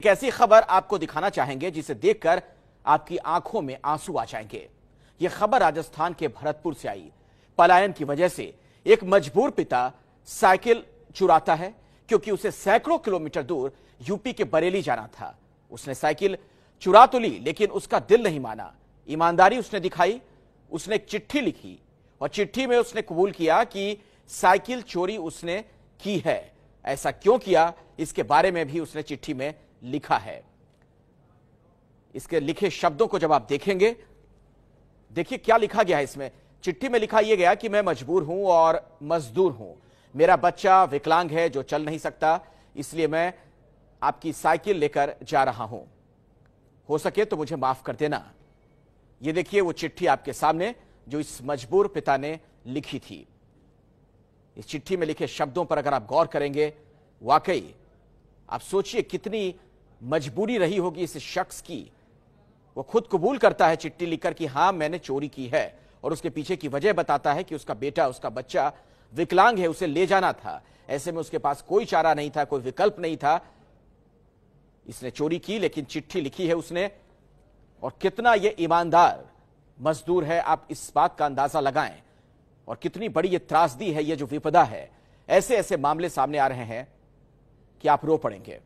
एक ऐसी खबर आपको दिखाना चाहेंगे, जिसे देखकर आपकी आँखों में आँसू आ जाएँगे। यह खबर राजस्थान के भरतपुर से आई। पलायन की वजह से एक मजबूर पिता साइकिल चुराता है, क्योंकि उसे सैकड़ों किलोमीटर दूर यूपी के बरेली जाना था। उसने साइकिल चुरा तो ली, लेकिन उसका दिल नहीं माना। ईमानदारी उसने दिखाई, उसने एक चिट्ठी लिखी, और चिट्ठी में उसने कबूल किया कि साइकिल चोरी उसने की है। ऐसा क्यों किया, इसके बारे में भी उसने चिट्ठी में लिखा है। इसके लिखे शब्दों को जब आप देखेंगे, देखिए क्या लिखा गया है इसमें। चिट्ठी में लिखा यह गया कि मैं मजबूर हूँ और मजदूर हूँ। मेरा बच्चा विकलांग है जो चल नहीं सकता, इसलिए मैं आपकी साइकिल लेकर जा रहा हूँ। हो सके तो मुझे माफ़ कर देना। यह देखिए वो चिट्ठी आपके सामने जो इस मजबूर पिता ने लिखी थी। इस चिट्ठी में लिखे शब्दों पर अगर आप गौर करेंगे, वाकई आप सोचिए कितनी मजबूरी रही होगी इस शख्स की। वो खुद कबूल करता है चिट्ठी लिखकर कि हाँ, मैंने चोरी की है और उसके पीछे की वजह बताता है कि उसका बेटा, उसका बच्चा विकलांग है, उसे ले जाना था। ऐसे में उसके पास कोई चारा नहीं था, कोई विकल्प नहीं था। इसने चोरी की, लेकिन चिट्ठी लिखी है उसने। और कितना यह ईमानदार मजदूर है, आप इस बात का अंदाज़ा लगाएँ। और कितनी बड़ी यह त्रासदी है यह जो विपदा है। ऐसे ऐसे मामले सामने आ रहे हैं कि आप रो पड़ेंगे।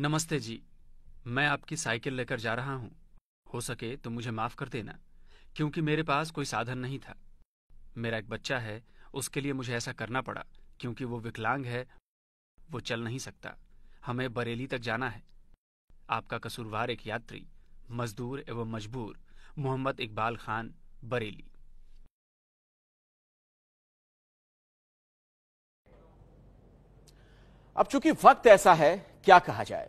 नमस्ते जी। मैं आपकी साइकिल लेकर जा रहा हूँ। हो सके तो मुझे माफ़ कर देना, क्योंकि मेरे पास कोई साधन नहीं था। मेरा एक बच्चा है, उसके लिए मुझे ऐसा करना पड़ा, क्योंकि वो विकलांग है, वो चल नहीं सकता। हमें बरेली तक जाना है। आपका कसूरवार एक यात्री, मजदूर एवं मजबूर, मोहम्मद इकबाल खान, बरेली। अब चूँकि वक्त ऐसा है क्या कहा जाए?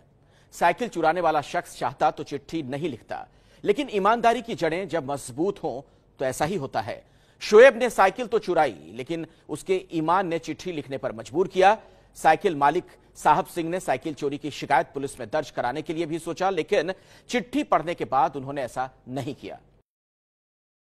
साइकिल चुराने वाला शख्स चाहता तो चिट्ठी नहीं लिखता, लेकिन ईमानदारी की जड़ें जब मज़बूत हों तो ऐसा ही होता है। शोएब ने साइकिल तो चुराई, लेकिन उसके ईमान ने चिट्ठी लिखने पर मजबूर किया। साइकिल मालिक साहब सिंह ने साइकिल चोरी की शिकायत पुलिस में दर्ज कराने के लिए भी सोचा, लेकिन चिट्ठी पढ़ने के बाद उन्होंने ऐसा नहीं किया।